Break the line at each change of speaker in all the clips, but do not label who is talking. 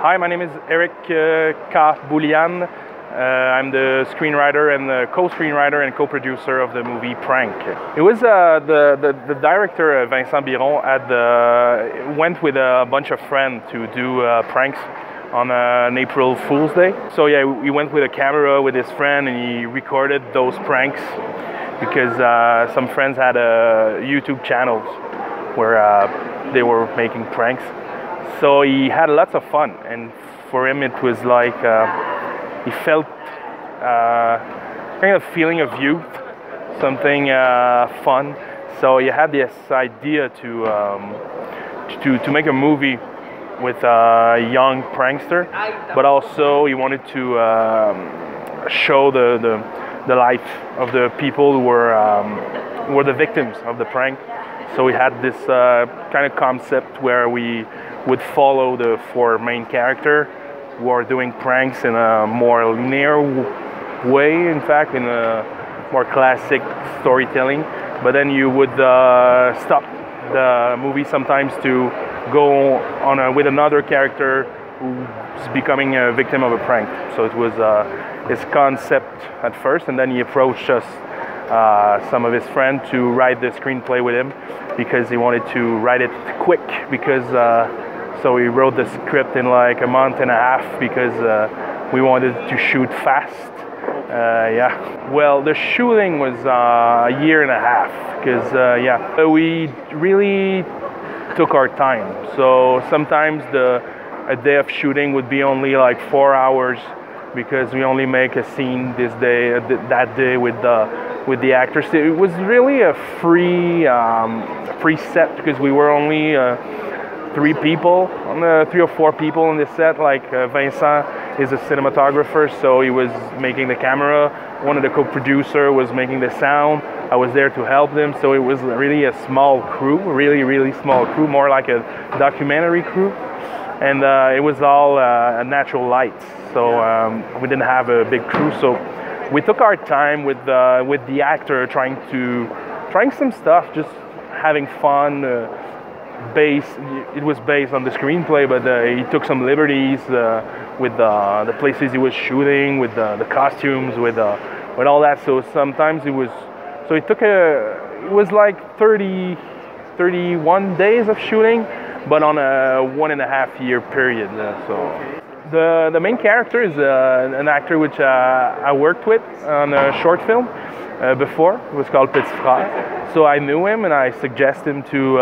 Hi, my name is Erick uh, K. Boulianne. Uh, I'm the screenwriter and the co-screenwriter and co-producer of the movie Prank. It was uh, the, the, the director uh, Vincent Biron had uh, went with a bunch of friends to do uh, pranks on an April Fool's Day. So yeah, we went with a camera with his friend and he recorded those pranks because uh, some friends had a YouTube channels where they were making pranks. So he had lots of fun and for him it was like he felt uh, kind of feeling of youth, something uh, fun. So he had this idea to um, to to make a movie with a young prankster, but also he wanted to um, show the, the the life of the people who were um, were the victims of the prank. So we had this uh, kind of concept where we would follow the four main character who are doing pranks in a more linear way, in fact, in a more classic storytelling. But then you would uh, stop the movie sometimes to go on a, with another character who's becoming a victim of a prank. So it was uh, his concept at first, and then he approached us, uh, some of his friends, to write the screenplay with him because he wanted to write it quick because uh, so we wrote the script in like a month and a half because uh, we wanted to shoot fast. Uh, yeah. Well, the shooting was uh, a year and a half because uh, yeah, we really took our time. So sometimes the a day of shooting would be only like four hours because we only make a scene this day uh, that day with the with the actors. It was really a free um, free set because we were only uh, three people, on three or four people on the set. Like uh, Vincent is a cinematographer, so he was making the camera. One of the co-producer was making the sound. I was there to help them, so it was really a small crew, really, really small crew, more like a documentary crew. And uh, it was all uh, natural light, so um, we didn't have a big crew. So we took our time with uh, with the actor, trying to trying some stuff, just having fun uh, based it was based on the screenplay but uh, he took some liberties uh, with uh, the places he was shooting with the costumes with uh, with all that. So sometimes it was so it took a it was like 30 31 days of shooting but on a one and a half year period uh, so. The the main character is uh, an actor which I worked with on a short film before. It was called Petit Frère so I knew him and I suggested him to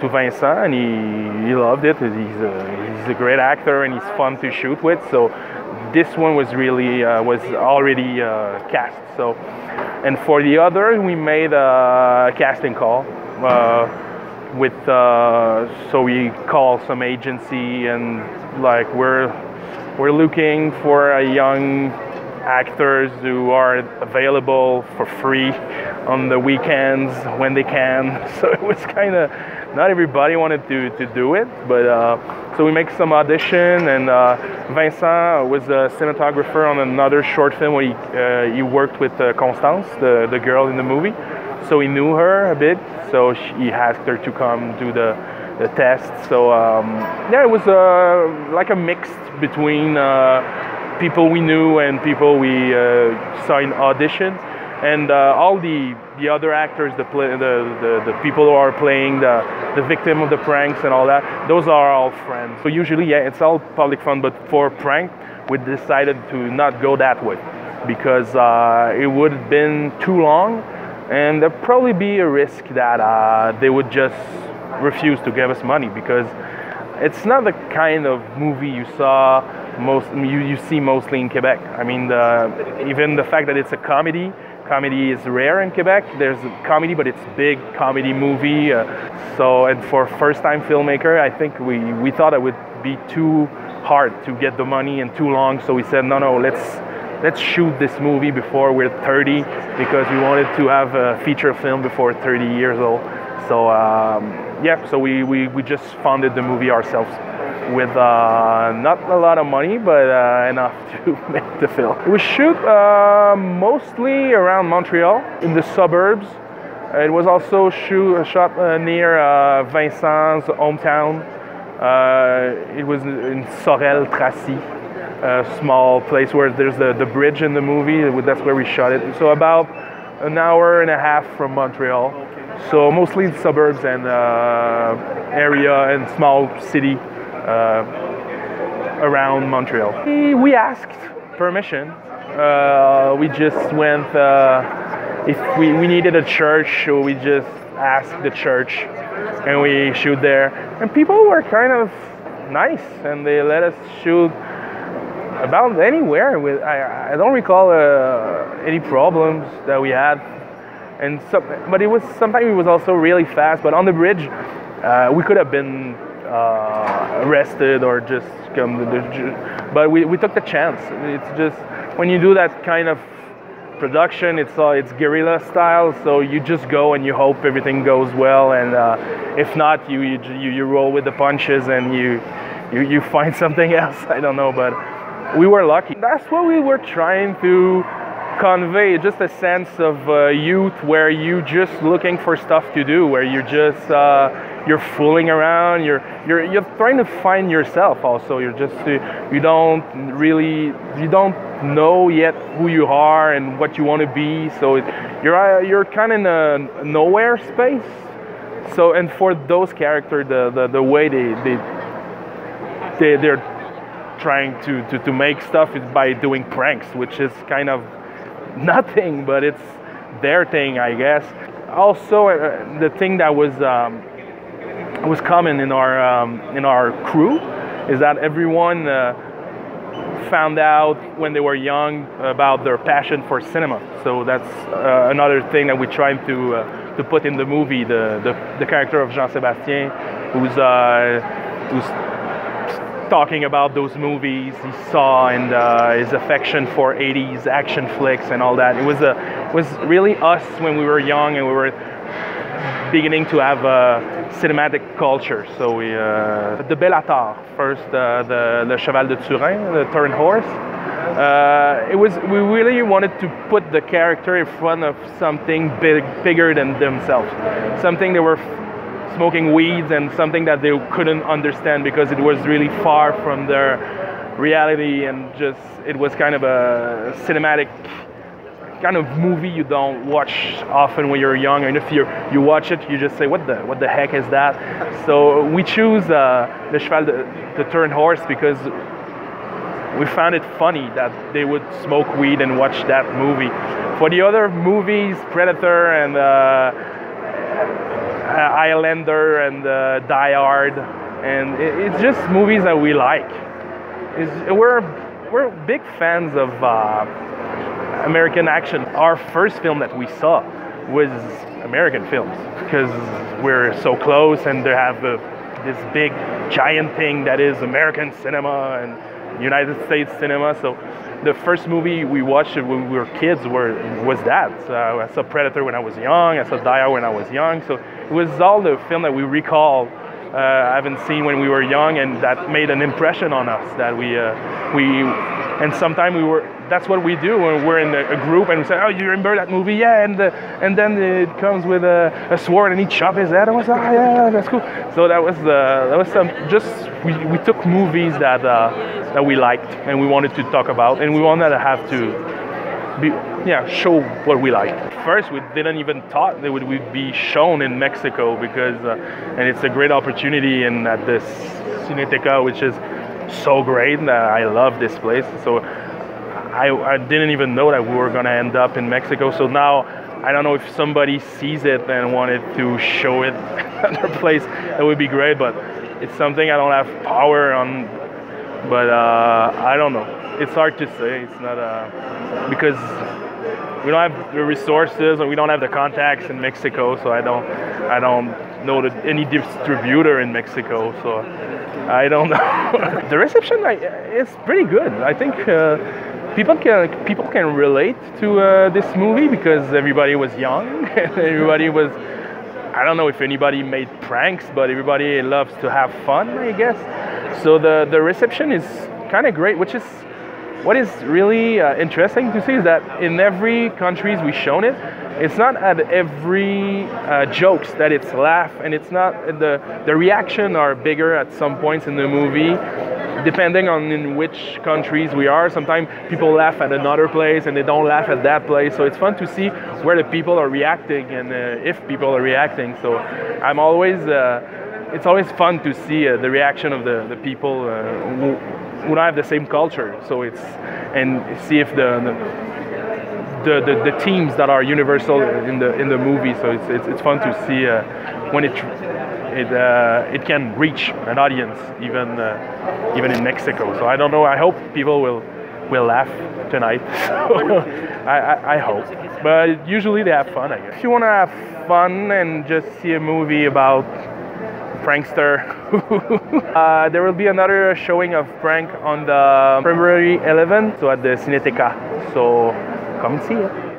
to Vincent, and he, he loved it. He's a, he's a great actor, and he's fun to shoot with. So this one was really uh, was already uh, cast. So, and for the other, we made a casting call uh, with. Uh, so we call some agency, and like we're we're looking for a young actors who are available for free on the weekends when they can. So it was kind of not everybody wanted to, to do it, but uh, so we make some audition. And uh, Vincent was a cinematographer on another short film where he, uh, he worked with uh, Constance, the, the girl in the movie. So he knew her a bit, so she, he asked her to come do the, the test. So um, yeah, it was uh, like a mix between uh, people we knew and people we saw in audition and uh, all the the other actors, the, play, the, the the people who are playing the the victim of the pranks and all that, those are all friends. So usually, yeah, it's all public fun, but for prank, we decided to not go that way because uh, it would have been too long, and there'd probably be a risk that uh, they would just refuse to give us money because it's not the kind of movie you saw most you, you see mostly in Quebec. I mean, the, even the fact that it's a comedy comedy is rare in Quebec. There's comedy, but it's big comedy movie. Uh, so, and for first-time filmmaker, I think we we thought it would be too hard to get the money and too long. So we said, no, no, let's let's shoot this movie before we're 30 because we wanted to have a feature film before 30 years old. So um, yeah, so we, we we just funded the movie ourselves with uh, not a lot of money, but uh, enough to make the film. We shoot uh, mostly around Montreal, in the suburbs. It was also shoot, shot uh, near uh, Vincent's hometown, Uh, it was in Sorel Tracy, a small place where there's the, the bridge in the movie. That's where we shot it. So about an hour and a half from Montreal. So mostly suburbs and area and small city around Montreal. We, we asked permission. Uh, we just went. Uh, if we, we needed a church, so we just asked the church, and we shoot there. And people were kind of nice, and they let us shoot about anywhere. With I, I don't recall uh, any problems that we had, and so, but it was sometimes it was also really fast. But on the bridge, uh, we could have been uh, arrested or just come. But we, we took the chance. It's just when you do that kind of production, it's uh, it's guerrilla style. So you just go and you hope everything goes well, and uh, if not, you, you you roll with the punches and you you you find something else. I don't know, but we were lucky. That's what we were trying to convey just a sense of uh, youth where you just looking for stuff to do where you're just uh, you're fooling around you're you're you're trying to find yourself also. You're just uh, you don't really you don't know yet who you are and what you want to be. So you're uh, you're kind of in a nowhere space. So and for those characters the, the the way they they they they're trying to, to, to make stuff is by doing pranks, which is kind of nothing, but it's their thing, I guess. Also, uh, the thing that was um, was common in our um, in our crew is that everyone uh, found out when they were young about their passion for cinema. So that's uh, another thing that we tried to uh, to put in the movie. The the, the character of Jean Sébastien, who's uh, who's talking about those movies he saw and uh, his affection for 80s action flicks and all that. It was a was really us when we were young and we were beginning to have a cinematic culture. So we uh, the Béla Tarr first, uh, the the Cheval de Turin, the Turin horse. Uh, it was we really wanted to put the character in front of something big, bigger than themselves, something they were smoking weeds and something that they couldn't understand because it was really far from their reality and just it was kind of a cinematic kind of movie you don't watch often when you're young and if you you watch it you just say what the what the heck is that so we choose uh, the cheval Turin horse because we found it funny that they would smoke weed and watch that movie for the other movies predator and uh, Highlander and uh, Die Hard, and it's just movies that we like. It's, we're we're big fans of uh, American action. Our first film that we saw was American films because we're so close and they have uh, this big giant thing that is American cinema and United States cinema. So the first movie we watched when we were kids were was that. So I saw Predator when I was young. I saw Hard when I was young. So it was all the film that we recall. Uh, I haven't seen when we were young, and that made an impression on us. That we uh, we and sometimes we were that's what we do when we're in a, group and we say, "Oh, you remember that movie? Yeah." And uh, and then it comes with a, a sword and he chop his head. I was like, "Ah, yeah, that's cool." So that was uh, that was some just we, we took movies that uh, that we liked and we wanted to talk about and we wanted to have to be yeah show what we like. First, we didn't even thought that would be shown in Mexico because uh, and it's a great opportunity and at this Cineteca, which is so great. That I love this place. So I, I didn't even know that we were gonna end up in Mexico. So now I don't know if somebody sees it and wanted to show it another place. That would be great, but it's something I don't have power on. But uh, I don't know. It's hard to say. It's not uh, because we don't have the resources or we don't have the contacts in Mexico. So I don't I don't know any distributor in Mexico. So I don't know. the reception is pretty good. I think. Uh, people can people can relate to uh, this movie because everybody was young everybody was I don't know if anybody made pranks but everybody loves to have fun I guess so the the reception is kind of great which is what is really uh, interesting to see is that in every countries we've shown it it's not at every uh, jokes that it's laugh, and it's not the the reaction are bigger at some points in the movie depending on in which countries we are. Sometimes people laugh at another place and they don't laugh at that place. So it's fun to see where the people are reacting and uh, if people are reacting. So I'm always, uh, it's always fun to see uh, the reaction of the, the people uh, who, who don't have the same culture. So it's, and see if the, the the, the, the, teams that are universal in the in the movie. So it's it's, it's fun to see uh, when it it uh, it can reach an audience even uh, even in Mexico. So I don't know. I hope people will will laugh tonight. I, I, I, hope. But usually they have fun. I guess. If you want to have fun and just see a movie about prankster. uh, there will be another showing of prank on the February 11th, so at the Cineteca. So come and see it.